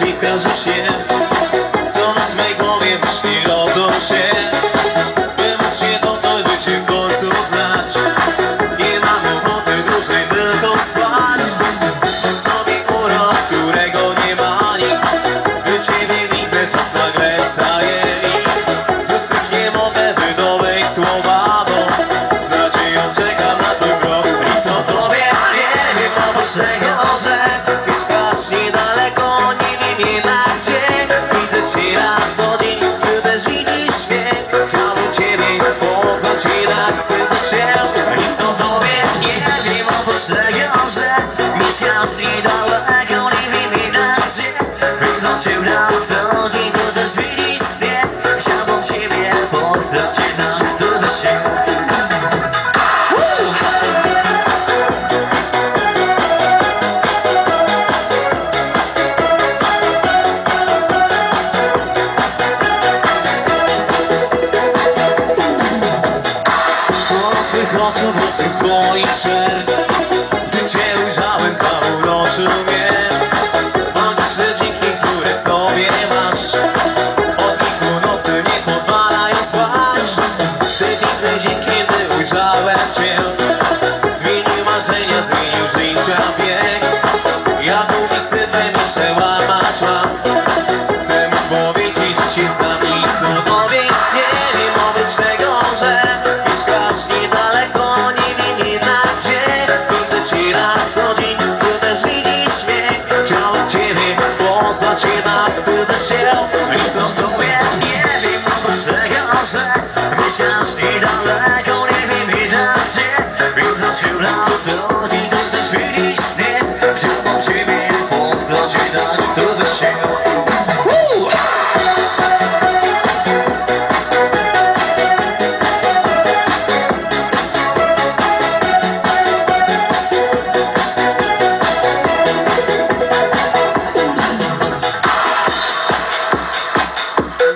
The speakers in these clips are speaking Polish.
Jeśli każesz je Mieszkasz niedaleko, nie wiem jednak gdzie Widzę cię na dzień, ty też widzisz mnie Chciałbym ciebie poznać, jednak wstydzę się Po twych oczu włosów twoich czerw zauroczył mnie. Magiczne dźwięki, które w sobie masz. Od kilku nocy nie pozwalają spać. Te piękne dźwięki, gdy ujrzałem cię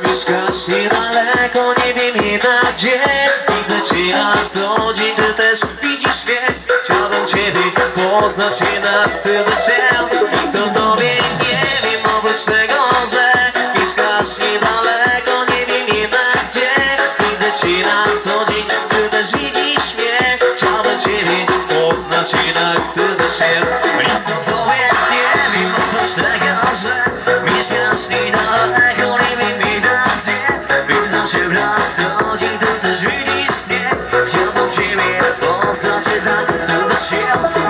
Mieszkasz niedaleko, nie wiem jednak gdzie Widzę cię na co poznać, jednak wstydzę się. Nic o tobie nie wiem, oprócz tego, że Mieszkasz niedaleko, nie wiem jednak gdzie. Widzę cię na co dzień, ty też widzisz mnie. Chciałbym ciebie poznać, jednak wstydzę się. Nic o tobie nie wiem, oprócz tego, że Mieszkasz niedaleko, nie wiem jednak gdzie. Widzę cię na co dzień, ty też widzisz mnie. Chciałbym ciebie poznać, jednak wstydzę się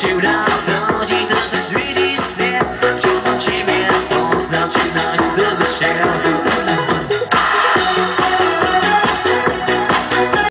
Shoot love